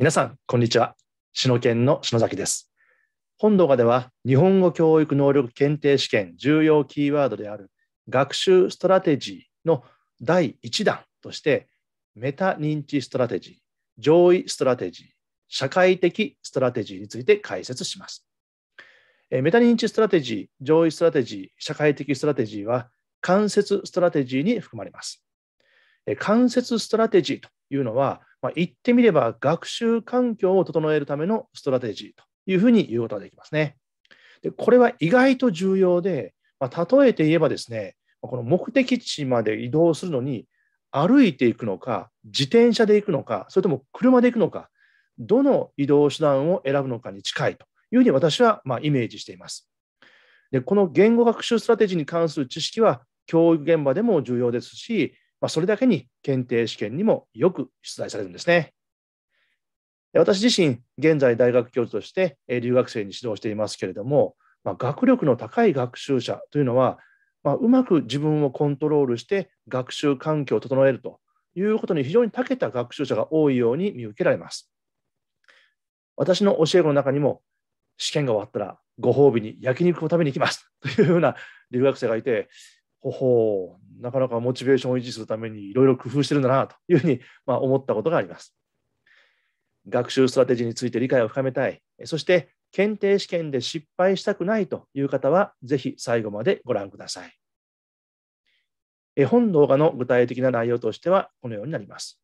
皆さん、こんにちは。篠研の篠崎です。本動画では、日本語教育能力検定試験重要キーワードである学習ストラテジーの第1弾として、メタ認知ストラテジー、情意ストラテジー、社会的ストラテジーについて解説します。メタ認知ストラテジー、情意ストラテジー、社会的ストラテジーは、間接ストラテジーに含まれます。間接ストラテジーというのは、まあ、言ってみれば学習環境を整えるためのストラテジーというふうに言うことができますね。でこれは意外と重要で、まあ、例えて言えばですね、この目的地まで移動するのに歩いていくのか、自転車で行くのか、それとも車で行くのか、どの移動手段を選ぶのかに近いというふうに私はまイメージしています。でこの言語学習ストラテジーに関する知識は教育現場でも重要ですし、まあ、それだけに検定試験にもよく出題されるんですね。私自身、現在大学教授として留学生に指導していますけれども、まあ、学力の高い学習者というのは、まあ、うまく自分をコントロールして学習環境を整えるということに非常に長けた学習者が多いように見受けられます。私の教え子の中にも、試験が終わったらご褒美に焼肉を食べに行きますというような留学生がいて、ほほう、なかなかモチベーションを維持するためにいろいろ工夫してるんだなというふうに、まあ、思ったことがあります。学習ストラテジーについて理解を深めたい、そして検定試験で失敗したくないという方は、ぜひ最後までご覧ください。本動画の具体的な内容としては、このようになります。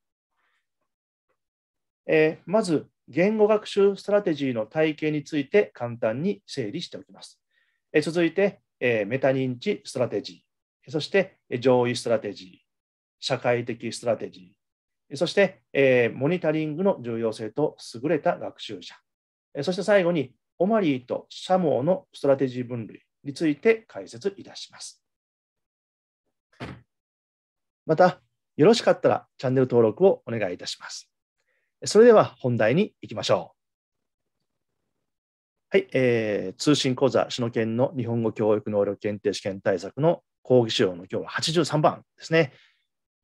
えまず、言語学習ストラテジーの体系について簡単に整理しておきます。え続いて、えメタ認知ストラテジー。そして情意ストラテジー、社会的ストラテジー、そして、えモニタリングの重要性と優れた学習者、そして最後にオマリーとシャモーのストラテジー分類について解説いたします。また、よろしかったらチャンネル登録をお願いいたします。それでは本題に行きましょう。はい、えー、通信講座、篠研の日本語教育能力検定試験対策の講義資料の今日は83番ですね。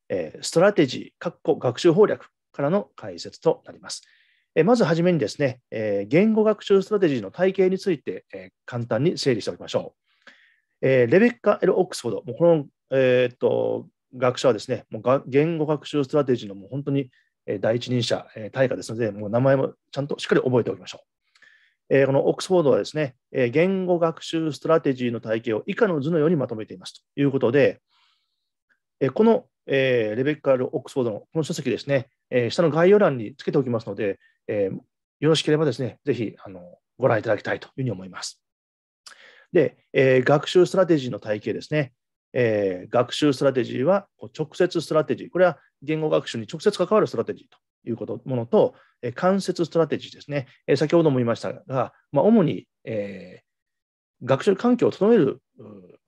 えー、ストラテジー、括弧学習方略からの解説となります。えー、まずはじめにですね、えー、言語学習ストラテジーの体系について、えー、簡単に整理しておきましょう。えー、レベッカ・エル・オックスフォード、もうこの、え、っと学者はですね、もうが言語学習ストラテジーのもう本当に第一人者、大家ですので、もう名前もちゃんとしっかり覚えておきましょう。えこのオックスフォードはですね、え言語学習ストラテジーの体系を以下の図のようにまとめていますということで、えこの、えレベッカ・エル・オックスフォードのこの書籍ですね、え下の概要欄につけておきますので、えよろしければですね、ぜひあのご覧いただきたいというふうに思います。で、え学習ストラテジーの体系ですね。え学習ストラテジーは直接ストラテジー。これは言語学習に直接関わるストラテジーということものと、え間接ストラテジーですね。先ほども言いましたが、まあ、主に、えー、学習環境を整える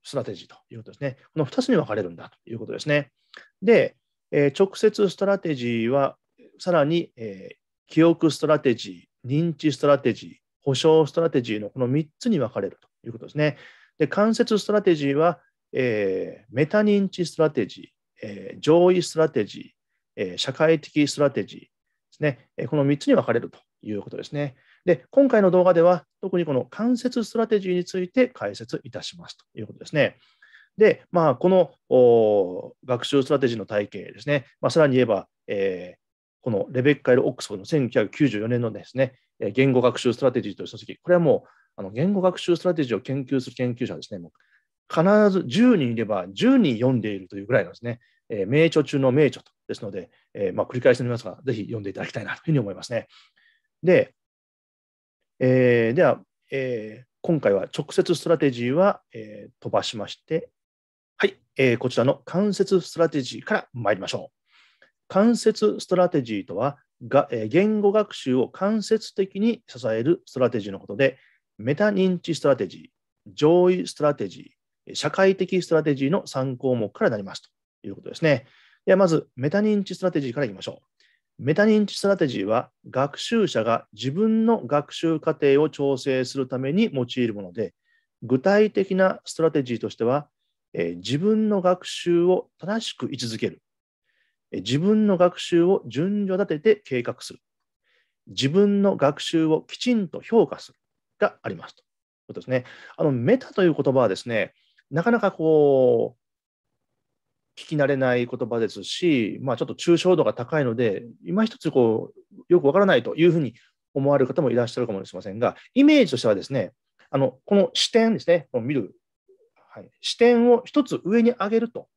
ストラテジーということですね。この2つに分かれるんだということですね。で、え、直接ストラテジーは、さらに、えー、記憶ストラテジー、認知ストラテジー、補償ストラテジーのこの3つに分かれるということですね。で、間接ストラテジーは、えー、メタ認知ストラテジー、えー、情意ストラテジー、社会的ストラテジーですね、この3つに分かれるということですね。で、今回の動画では特にこの間接ストラテジーについて解説いたしますということですね。で、まあ、この学習ストラテジーの体系ですね、まあ、さらに言えば、えー、このレベッカ・エル・オックスフォードの1994年のですね、言語学習ストラテジーという書籍、これはもうあの言語学習ストラテジーを研究する研究者ですね、もう必ず10人いれば10人読んでいるというぐらいのですね、えー、名著中の名著とですので、えーまあ、繰り返しになりますが、ぜひ読んでいただきたいなというふうに思いますね。で、えー、では、えー、今回は直接ストラテジーは、えー、飛ばしまして、はい、えー、こちらの間接ストラテジーから参りましょう。間接ストラテジーとは、がえー、言語学習を間接的に支えるストラテジーのことで、メタ認知ストラテジー、情意ストラテジー、社会的ストラテジーの3項目からなりますということですね。ではまず、メタ認知ストラテジーからいきましょう。メタ認知ストラテジーは、学習者が自分の学習過程を調整するために用いるもので、具体的なストラテジーとしては、えー、自分の学習を正しく位置づける、えー、自分の学習を順序立てて計画する、自分の学習をきちんと評価するがありますということですね。あのメタという言葉はですね、なかなかこう、聞き慣れない言葉ですし、まあ、ちょっと抽象度が高いので、今一つこうよくわからないというふうに思われる方もいらっしゃるかもしれませんが、イメージとしてはですね、あのこの視点ですね、この見る、はい、視点を一つ上に上げると、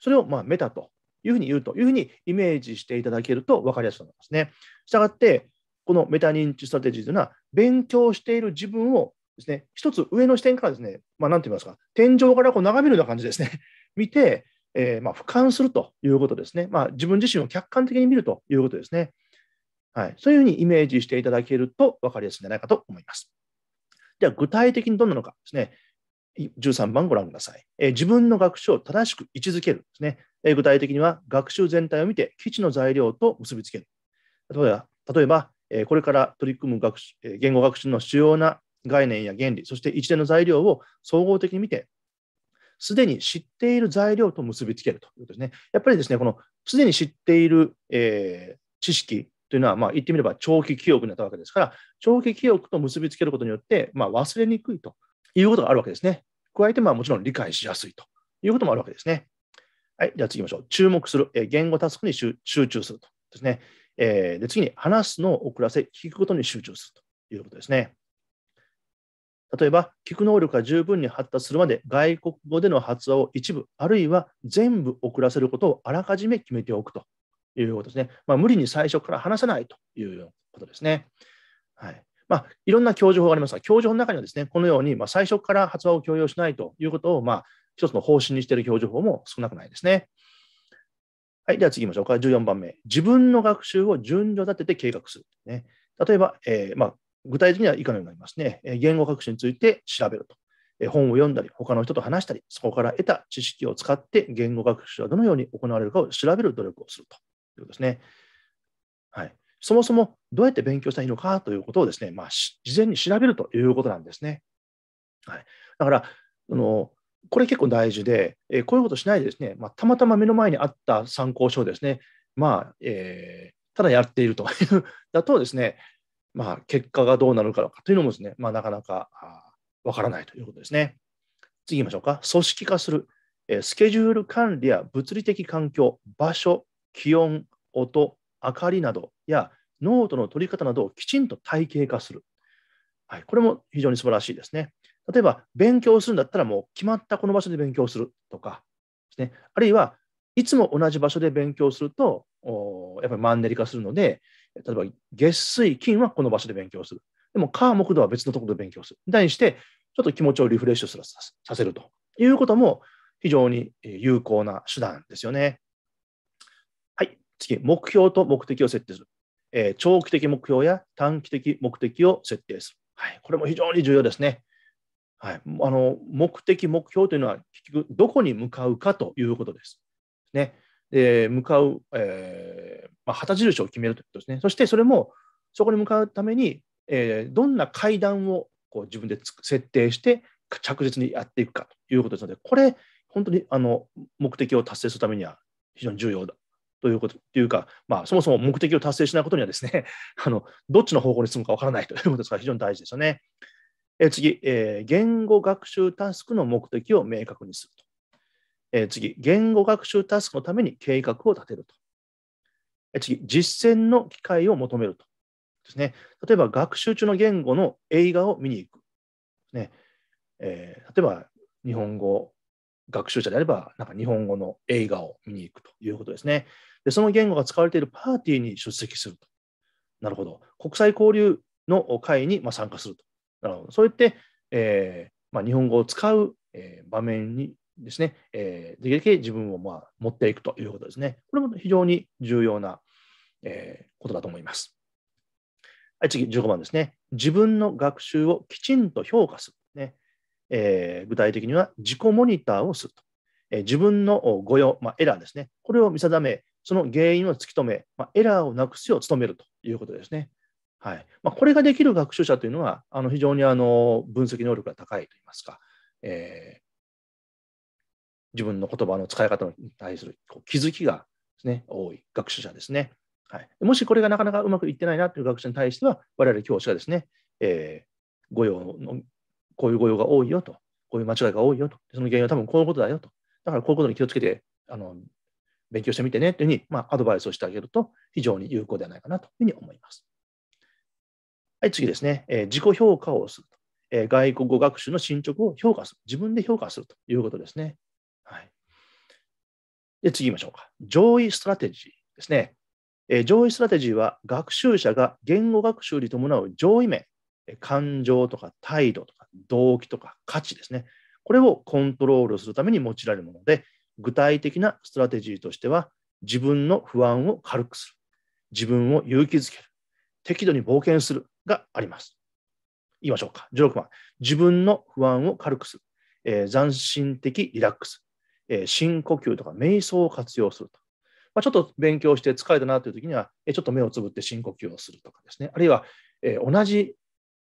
それをまあメタというふうに言うというふうにイメージしていただけると分かりやすくなりますね。したがって、このメタ認知ストラテジーというのは、勉強している自分をですね、一つ上の視点からですね、まあ、なんて言いますか、天井からこう眺めるような感じですね、見て、えー、まあ俯瞰するということですね。まあ、自分自身を客観的に見るということですね。はい、そういうふうにイメージしていただけると分かりやすいんじゃないかと思います。では、具体的にどんなのかですね、13番ご覧ください。えー、自分の学習を正しく位置づけるですね、えー、具体的には学習全体を見て基地の材料と結びつける。例えば、例えば、これから取り組む学習、言語学習の主要な概念や原理、そして一連の材料を総合的に見て、すでに知っている材料と結びつけるということですね。やっぱりですね、このすでに知っている、えー、知識というのは、まあ、言ってみれば長期記憶になったわけですから、長期記憶と結びつけることによって、まあ、忘れにくいということがあるわけですね。加えて、まあ、もちろん理解しやすいということもあるわけですね。はい、じゃあ次行きましょう。注目する、えー、言語タスクに集中するとですね。えー、で次に話すのを遅らせ、聞くことに集中するということですね。例えば、聞く能力が十分に発達するまで外国語での発話を一部、あるいは全部遅らせることをあらかじめ決めておくということですね。まあ、無理に最初から話さないということですね。はいまあ、いろんな教授法がありますが、教授法の中にはですね、このように、ま、最初から発話を強要しないということを、まあ、一つの方針にしている教授法も少なくないですね。はい、では次行きましょうか。14番目。自分の学習を順序立てて計画する。ね、例えば、えー、まあ、具体的には以下のようになりますね。言語学習について調べると。本を読んだり、他の人と話したり、そこから得た知識を使って言語学習はどのように行われるかを調べる努力をするということですね。はい、そもそもどうやって勉強したらいいのかということをですね、まあ、事前に調べるということなんですね。はい、だから、あのこれ結構大事で、えー、こういうことしないでですね、まあ、たまたま目の前にあった参考書をですね、まあえー、ただやっているという だとですね、まあ、結果がどうなるかというのもですね、まあ、なかなかわからないということですね。次行きましょうか。組織化する、えー、スケジュール管理や物理的環境、場所、気温、音、明かりなどやノートの取り方などをきちんと体系化する。はい、これも非常に素晴らしいですね。例えば、勉強するんだったらもう決まったこの場所で勉強するとかですね。あるいは、いつも同じ場所で勉強すると、やっぱりマンネリ化するので、例えば月水金はこの場所で勉強する。でも火木土は別のところで勉強する。に対して、ちょっと気持ちをリフレッシュするさせるということも非常に有効な手段ですよね。はい。次、目標と目的を設定する。えー、長期的目標や短期的目的を設定する。はい。これも非常に重要ですね。はい、あの目的、目標というのは結局どこに向かうかということです。ね、で向かう、えーまあ、旗印を決めるということですね。そしてそれもそこに向かうために、えー、どんな階段をこう自分で設定して着実にやっていくかということですので、これ、本当にあの目的を達成するためには非常に重要だということというか、まあ、そもそも目的を達成しないことにはですね あのどっちの方向に進むか分からないということですから、非常に大事ですよね。え次、えー、言語学習タスクの目的を明確にすると。え次、言語学習タスクのために計画を立てると。え次、実践の機会を求めると。ですね、例えば、学習中の言語の映画を見に行く。ねえー、例えば、日本語学習者であれば、なんか日本語の映画を見に行くということですね。で、その言語が使われているパーティーに出席すると。なるほど。国際交流の会にま参加すると。なるほどそうやって、えーまあ、日本語を使う、え、場面にですね、えー、できるだけ自分をまあ持っていくということですね。これも非常に重要な、えー、ことだと思います。はい、次、15番ですね。自分の学習をきちんと評価する。ねえー、具体的には自己モニターをすると。えー、自分の誤用、まあ、エラーですね。これを見定め、その原因を突き止め、まあ、エラーをなくすよう努めるということですね。はいまあ、これができる学習者というのは、あの非常にあの分析能力が高いといいますか、えー、自分の言葉の使い方に対する気づきがです、ね、多い学習者ですね。はい、もしこれがなかなかうまくいってないなという学者に対しては、我々教師がですね、えー、御用の、こういう御用が多いよと、こういう間違いが多いよと、その原因は多分こういうことだよと、だからこういうことに気をつけて、あの勉強してみてねというふうに、まあ、アドバイスをしてあげると非常に有効ではないかなというふうに思います。はい、次ですね、えー、自己評価をすると、えー、外国語学習の進捗を評価する。自分で評価するということですね。はい。で、次行きましょうか。情意ストラテジーですね。え、情意ストラテジーは学習者が言語学習に伴う情意面、感情とか態度とか動機とか価値ですね。これをコントロールするために用いられるもので、具体的なストラテジーとしては、自分の不安を軽くする。自分を勇気づける。適度に冒険するがあります。言いましょうか。16番。自分の不安を軽くする。えー、斬新的リラックス。え、深呼吸とか瞑想を活用すると。まあ、ちょっと勉強して疲れたなという時には、え、ちょっと目をつぶって深呼吸をするとかですね。あるいは、え、同じ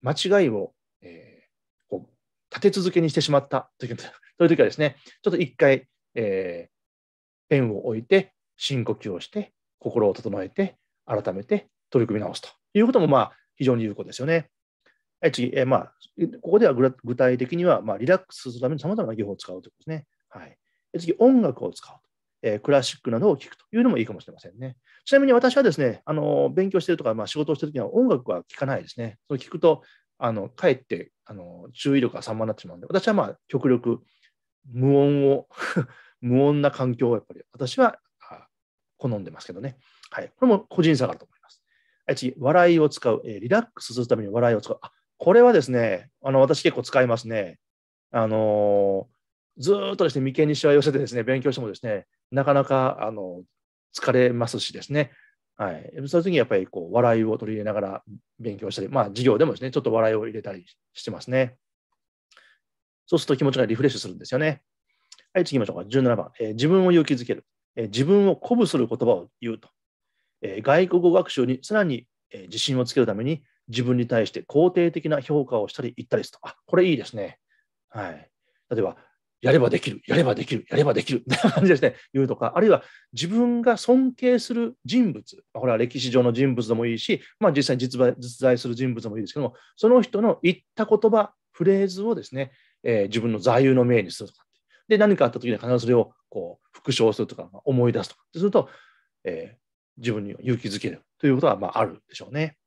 間違いを、え、こう立て続けにしてしまったというそういう時はですね、ちょっと一回、えー、ペンを置いて深呼吸をして、心を整えて、改めて取り組み直すということも、まあ、非常に有効ですよね。はい、次、え、まあ、ここでは具体的には、まあ、リラックスするためにさまざまな技法を使うということですね。はい、次、音楽を使う、え、クラシックなどを聴くというのもいいかもしれませんね。ちなみに私はですね、あの勉強してるとか、まあ、仕事をしてるときには音楽は聴かないですね。その聞くと、あのかえってあの注意力が散漫になってしまうので、私はまあ極力無音を 無音な環境をやっぱり私は好んでますけどね。はい。これも個人差があると思います。次、笑いを使う、え、リラックスするために笑いを使う。あこれはですね、あの私結構使いますね。あのー、ずっとですね、眉間にしわ寄せてですね、勉強してもですね、なかなかあの疲れますしですね、はい、そういう時にやっぱりこう笑いを取り入れながら勉強したり、まあ授業でもですね、ちょっと笑いを入れたりしてますね。そうすると気持ちがリフレッシュするんですよね。はい、次行きましょうか。17番、えー、自分を勇気づける、えー、自分を鼓舞する言葉を言うと。えー、外国語学習にさらに、え自信をつけるために自分に対して肯定的な評価をしたり言ったりすると。あ、これいいですね。はい。例えば、やればできる、やればできる、やればできる、みたいな感じですね、言うとか、あるいは自分が尊敬する人物、これは歴史上の人物でもいいし、まあ、実際に実在する人物でもいいですけども、その人の言った言葉、フレーズをですね、えー、自分の座右の銘にするとか。で、何かあった時には必ずそれをこう復唱するとか、思い出すとか。すると、えー、自分に勇気づけるということはまああるでしょうね。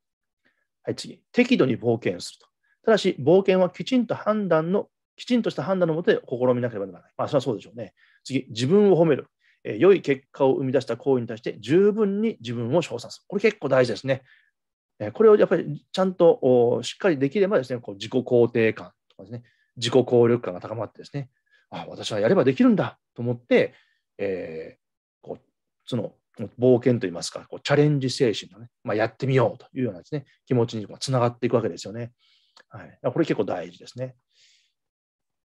はい、次。適度に冒険すると。ただし、冒険はきちんと判断の、きちんとした判断のもとで試みなければならない。まあ、それはそうでしょうね。次、自分を褒める。え、良い結果を生み出した行為に対して十分に自分を称賛する。これ結構大事ですね。え、これをやっぱりちゃんとしっかりできればですね、こう自己肯定感とかですね、自己効力感が高まってですね、あ私はやればできるんだと思って、えー、こうその冒険といいますか、こうチャレンジ精神のね、まあ、やってみようというようなですね、気持ちにつながっていくわけですよね。はい、これ結構大事ですね。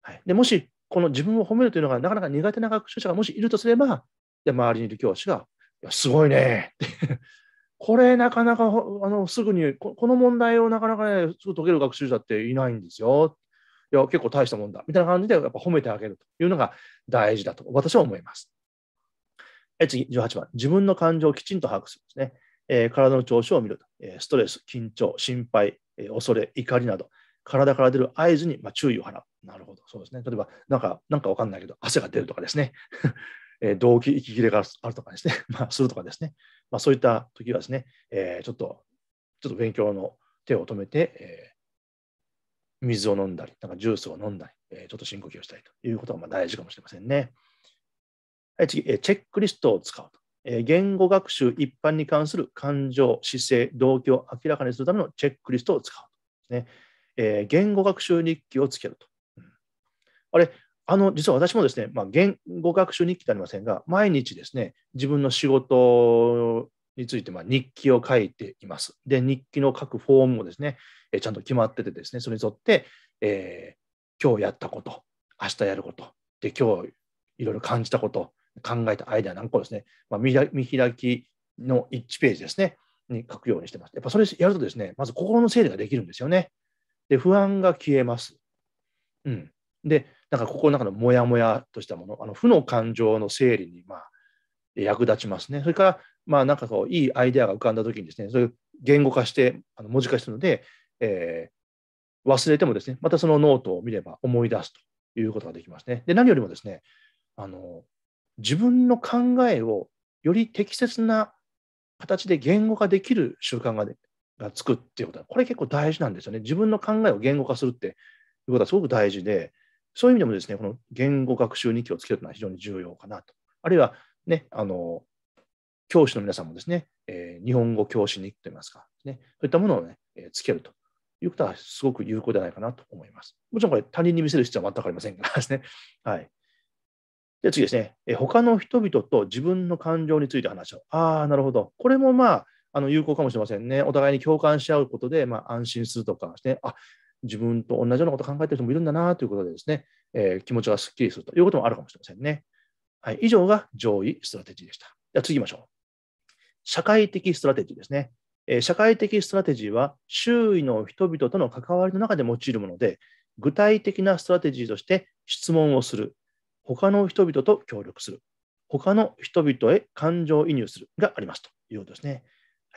はい、でもし、この自分を褒めるというのがなかなか苦手な学習者がもしいるとすれば、で周りにいる教師が、いやすごいねって これなかなかあのすぐにこ、の問題をなかなかね、すぐ解ける学習者っていないんですよ。いや、結構大したもんだ。みたいな感じで、やっぱ褒めてあげるというのが大事だと私は思います。え次、18番。自分の感情をきちんと把握するですね。えー、体の調子を見ると。えー、ストレス、緊張、心配、えー、恐れ、怒りなど、体から出る合図に、ま、注意を払う。なるほど。そうですね。例えば、なんか、なんかわかんないけど、汗が出るとかですね。えー、動機、息切れがあるとかですね。まあ、するとかですね。まあ、そういった時はですね、えー、ちょっと、ちょっと勉強の手を止めて、えー、水を飲んだり、なんかジュースを飲んだり、えー、ちょっと深呼吸をしたりということがま大事かもしれませんね。はい、次、えチェックリストを使うと。言語学習一般に関する感情、姿勢、動機を明らかにするためのチェックリストを使う。ねえー、言語学習日記をつけると。あれ、あの実は私もですね、まあ、言語学習日記でありませんが、毎日ですね、自分の仕事についてま日記を書いています。で、日記の書くフォームもですね、えー、ちゃんと決まっててですね、それに沿って、えー、今日やったこと、明日やること、で、今日いろいろ感じたこと、考えたアイデアなんかをですね、まあ、見開きの1ページですね、に書くようにしてます。やっぱそれやるとですね、まず心の整理ができるんですよね。で、不安が消えます。うん。で、なんか心の中のモヤモヤとしたもの、あの負の感情の整理に、まあ、役立ちますね。それから、まあなんかこう、いいアイデアが浮かんだときにですね、そういう言語化して、あの文字化してるので、えー、忘れてもですね、またそのノートを見れば思い出すということができますね。で、何よりもですね、あの自分の考えをより適切な形で言語化できる習慣が,、ね、がつくっていうことは、これ結構大事なんですよね。自分の考えを言語化するっていうことはすごく大事で、そういう意味でもですね、この言語学習日記をつけるのは非常に重要かなと。あるいは、ね、あの、教師の皆さんもですね、えー、日本語教師日といいますか、ね、そういったものをね、えー、つけるということはすごく有効ではないかなと思います。もちろんこれ他人に見せる必要は全くありませんからですね。はい。で、次ですね、え他の人々と自分の感情について話し合う。ああ、なるほど。これもまあ、あの有効かもしれませんね。お互いに共感し合うことで、まあ、安心するとかですね、あ自分と同じようなことを考えている人もいるんだなということでですね、えー、気持ちがすっきりするということもあるかもしれませんね。はい、以上が情意ストラテジーでした。では次行きましょう。社会的ストラテジーですね。えー、社会的ストラテジーは周囲の人々との関わりの中で用いるもので、具体的なストラテジーとして質問をする、他の人々と協力する。他の人々へ感情移入するがありますということですね。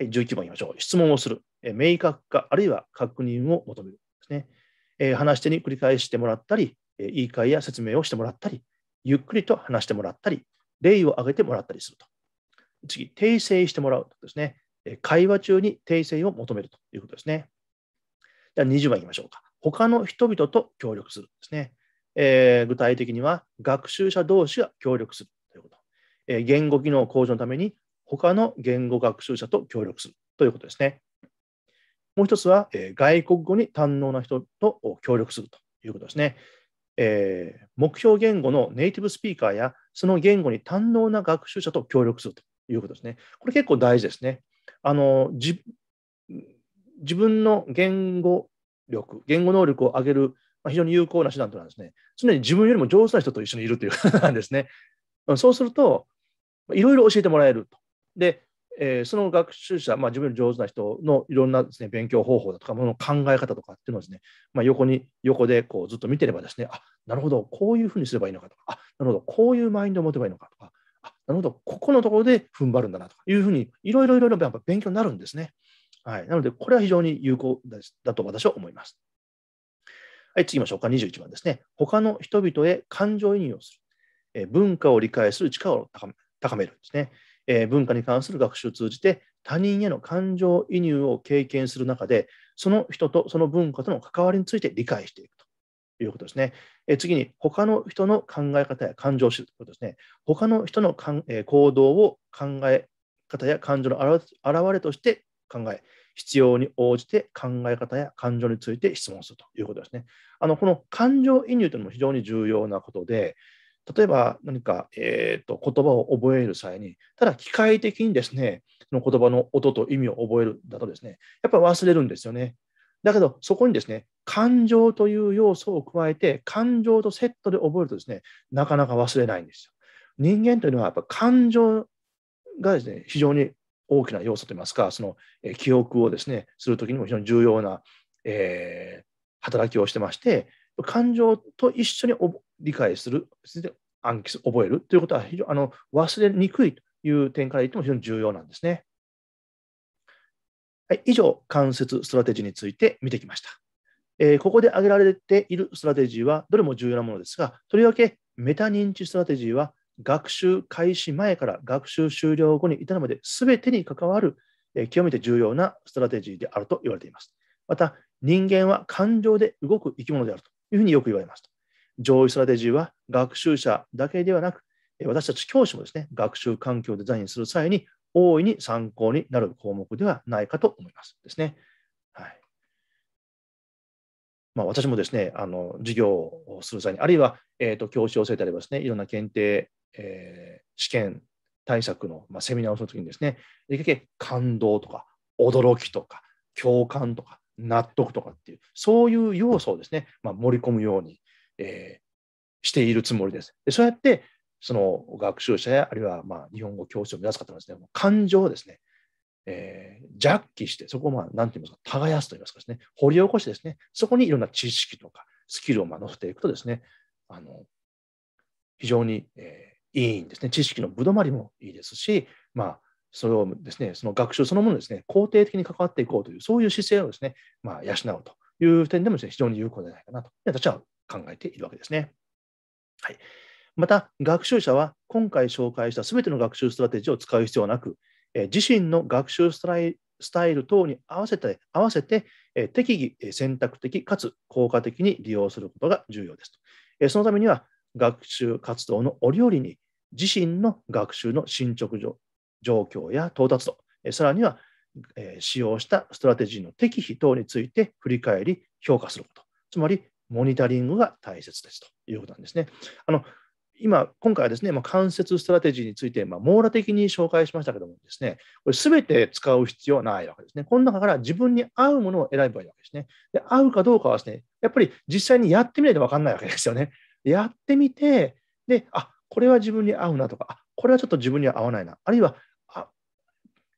はい、11番いきましょう。質問をする。え明確化、あるいは確認を求めるですね。え話し手に繰り返してもらったり、え言い換えや説明をしてもらったり、ゆっくりと話してもらったり、例を挙げてもらったりすると。次、訂正してもらうとですね。会話中に訂正を求めるということですね。では20番いきましょうか。他の人々と協力するですね。えー、具体的には学習者同士が協力するということ。えー、言語機能向上のために他の言語学習者と協力するということですね。もう一つは、え、外国語に堪能な人と協力するということですね。えー、目標言語のネイティブスピーカーやその言語に堪能な学習者と協力するということですね。これ結構大事ですね。あの自分の言語力、言語能力を上げるまあ、非常に有効な手段というのはですね、常に自分よりも上手な人と一緒にいるということなんですね。そうすると、いろいろ教えてもらえると。で、えー、その学習者、まあ、自分より上手な人のいろんなです、ね、勉強方法だとか、もの考え方とかっていうのをですね、まあ、横に、横でこうずっと見てればですね、あ、なるほど、こういうふうにすればいいのかとか、あ、なるほど、こういうマインドを持てばいいのかとか、あ、なるほど、ここのところで踏ん張るんだなとかいうふうに、いろいろいろいろ勉強になるんですね。はい。なので、これは非常に有効だと私は思います。はい、次行きましょうか。21番ですね。他の人々へ感情移入をする。え文化を理解する力を高めるんですね、え文化に関する学習を通じて他人への感情移入を経験する中で、その人とその文化との関わりについて理解していくということですね。え次に、他の人の考え方や感情を知るということですね。他の人のかん、え行動を考え方や感情の表れとして考え、必要に応じて考え方や感情について質問するということですね。あのこの感情移入というのも非常に重要なことで、例えば何か、えーと、言葉を覚える際に、ただ機械的にですね、その言葉の音と意味を覚えるだとですね、やっぱり忘れるんですよね。だけど、そこにですね、感情という要素を加えて、感情とセットで覚えるとですね、なかなか忘れないんですよ。人間というのはやっぱ感情がですね、非常に大きな要素といいますか、その、記憶をですね、するときにも非常に重要な、えー、働きをしてまして、感情と一緒に理解する、暗記する覚えるということは非常あの忘れにくいという点から言っても非常に重要なんですね。はい、以上、間接ストラテジーについて見てきました。えー、ここで挙げられているストラテジーはどれも重要なものですが、とりわけメタ認知ストラテジーは学習開始前から学習終了後に至るまで全てに関わる、え極めて重要なストラテジーであると言われています。また、人間は感情で動く生き物であるというふうによく言われます。情意ストラテジーは学習者だけではなく、私たち教師もですね、学習環境をデザインする際に大いに参考になる項目ではないかと思います。ですね。はいまあ、私もですね、あの授業をする際に、あるいは、えーと、教師を教えたりですね、いろんな検定えー、試験対策の、まあ、セミナーをするときにですね、できるだけ感動とか、驚きとか、共感とか、納得とかっていう、そういう要素をですね、まあ、盛り込むように、えー、しているつもりです。でそうやって、その学習者や、あるいはまあ日本語教師を目指す方はですね、感情をですね、えー、ジャッキして、そこをまあ、なんて言いますか、耕すと言いますかですね、掘り起こしてですね、そこにいろんな知識とかスキルをま乗せていくとですね、あの非常に、えーいいんですね。知識のぶどまりもいいですし、まあ、それをですね、その学習そのものですね、肯定的に関わっていこうという、そういう姿勢をですね、まあ、養うという点でもです、ね、非常に有効ではないかなと、私は考えているわけですね。はい。また、学習者は今回紹介したすべての学習ストラテジーを使う必要はなく、え自身の学習スタイル等に合わせて、合わせてえ適宜、選択的かつ効果的に利用することが重要ですと。えそのためには、学習活動の折々に自身の学習の進捗状況や到達度、えさらには、え使用したストラテジーの適否等について振り返り、評価すること。つまり、モニタリングが大切ですということなんですね。あの今、今回はですね、まあ、間接ストラテジーについて、まあ、網羅的に紹介しましたけどもですね、これ全て使う必要はないわけですね。この中から自分に合うものを選べばいいわけですね。で合うかどうかはですね、やっぱり実際にやってみないと分かんないわけですよね。やってみて、で、あ、これは自分に合うなとか、あ、これはちょっと自分には合わないな。あるいは、あ、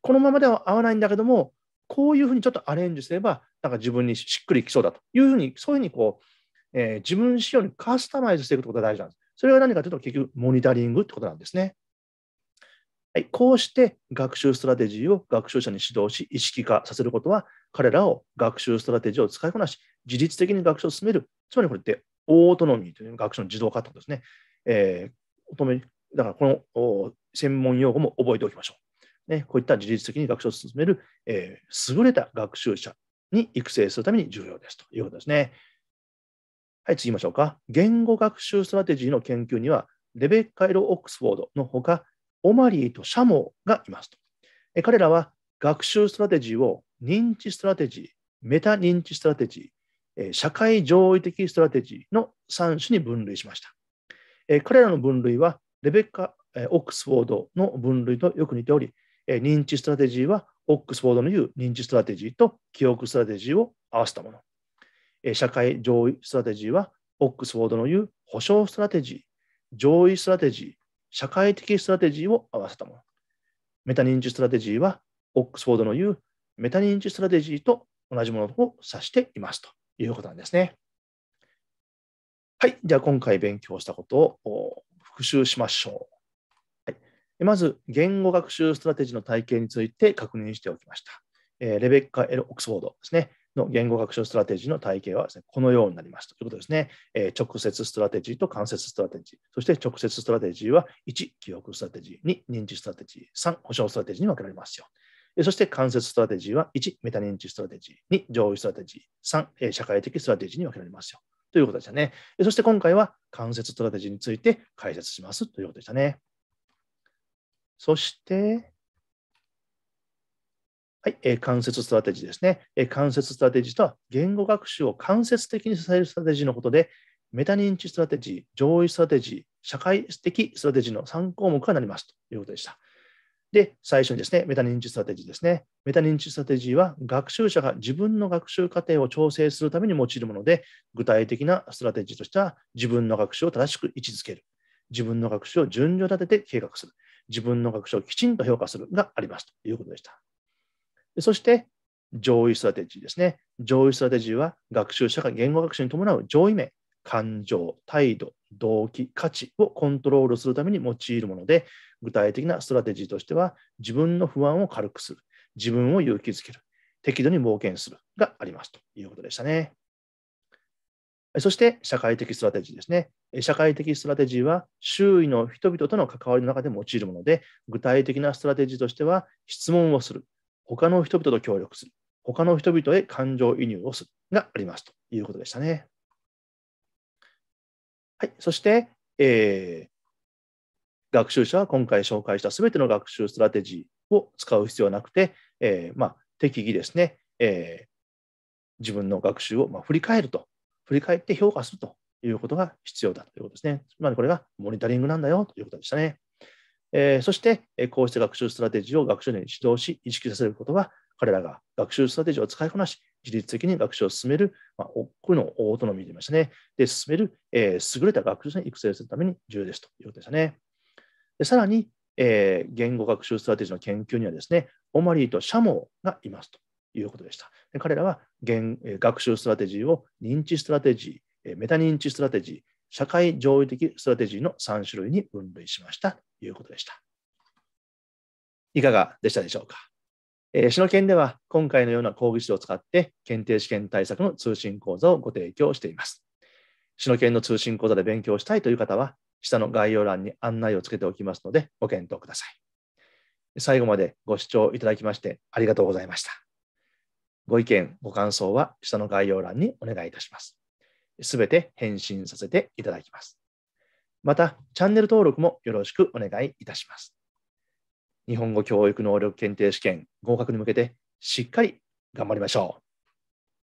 このままでは合わないんだけども、こういうふうにちょっとアレンジすれば、なんか自分にしっくりきそうだというふうに、そういうふうにこう、えー、自分仕様にカスタマイズしていくことが大事なんです。それは何かというと、結局、モニタリングってことなんですね。はい、こうして学習ストラテジーを学習者に指導し、意識化させることは、彼らを学習ストラテジーを使いこなし、自律的に学習を進める、つまりこれってオートノミーという学習の自動化ってことですね。えー、だからこの専門用語も覚えておきましょう。ね、こういった自律的に学習を進める、えー、優れた学習者に育成するために重要ですということですね。はい、次行きましょうか。言語学習ストラテジーの研究には、レベッカ・エル・オックスフォードのほか、オマリーとシャモーがいますと。え彼らは学習ストラテジーを認知ストラテジー、メタ認知ストラテジー、え社会情意的ストラテジーの3種に分類しました。え彼らの分類は、レベッカ・オックスフォードの分類とよく似ており、え認知ストラテジーはオックスフォードの言う認知ストラテジーと記憶ストラテジーを合わせたもの。社会情意ストラテジーは、オックスフォードの言う補償ストラテジー、情意ストラテジー、社会的ストラテジーを合わせたもの。メタ認知ストラテジーは、オックスフォードの言うメタ認知ストラテジーと同じものを指していますということなんですね。はい。じゃあ、今回勉強したことを復習しましょう。はい、まず、言語学習ストラテジーの体系について確認しておきました。えー、レベッカ・エル・オックスフォードですね。の言語学習ストラテジーの体系はです、ね、このようになりますということですね、えー、直接ストラテジーと間接ストラテジー。そして直接ストラテジーは1、記憶ストラテジー、2、認知ストラテジー、3、補償ストラテジーに分けられますよ。そして間接ストラテジーは1、メタ認知ストラテジー、2、情意ストラテジー、3、社会的ストラテジーに分けられますよ。ということでしたね。そして今回は間接ストラテジーについて解説しますということでしたね。そして、はい、えー、間接ストラテジーですね、え。間接ストラテジーとは、言語学習を間接的に支えるストラテジーのことで、メタ認知ストラテジー、情意ストラテジー、社会的ストラテジーの3項目からなりますということでした。で、最初にですね、メタ認知ストラテジーですね。メタ認知ストラテジーは、学習者が自分の学習過程を調整するために用いるもので、具体的なストラテジーとしては、自分の学習を正しく位置づける。自分の学習を順序立てて計画する。自分の学習をきちんと評価するがありますということでした。そして、情意ストラテジーですね。情意ストラテジーは学習者が言語学習に伴う情意面、感情、態度、動機、価値をコントロールするために用いるもので、具体的なストラテジーとしては、自分の不安を軽くする、自分を勇気づける、適度に冒険するがありますということでしたね。そして、社会的ストラテジーですね。社会的ストラテジーは、周囲の人々との関わりの中で用いるもので、具体的なストラテジーとしては、質問をする、他の人々と協力する。他の人々へ感情移入をするがありますということでしたね。はい、そして、えー、学習者は今回紹介したすべての学習ストラテジーを使う必要はなくて、えーまあ、適宜ですね、えー、自分の学習をま振り返ると、振り返って評価するということが必要だということですね。つまりこれがモニタリングなんだよということでしたね。えー、そして、こうした学習ストラテジーを学習に指導し、意識させることは、彼らが学習ストラテジーを使いこなし、自律的に学習を進める、まあ、こういうのを autonomy と言いましたね。で、進める、えー、優れた学習者に育成するために重要ですということですね。でさらに、えー、言語学習ストラテジーの研究にはですね、オマリーとシャモーがいますということでした。で彼らは言語学習ストラテジーを認知ストラテジー、メタ認知ストラテジー、社会情意的ストラテジーの3種類に分類しましたということでした。いかがでしたでしょうか？えー、篠研では今回のような講義書を使って検定試験対策の通信講座をご提供しています。篠研の通信講座で勉強したいという方は、下の概要欄に案内をつけておきますので、ご検討ください。最後までご視聴いただきましてありがとうございました。ご意見、ご感想は下の概要欄にお願いいたします。すべて返信させていただきます。また、チャンネル登録もよろしくお願いいたします。日本語教育能力検定試験合格に向けてしっかり頑張りましょう。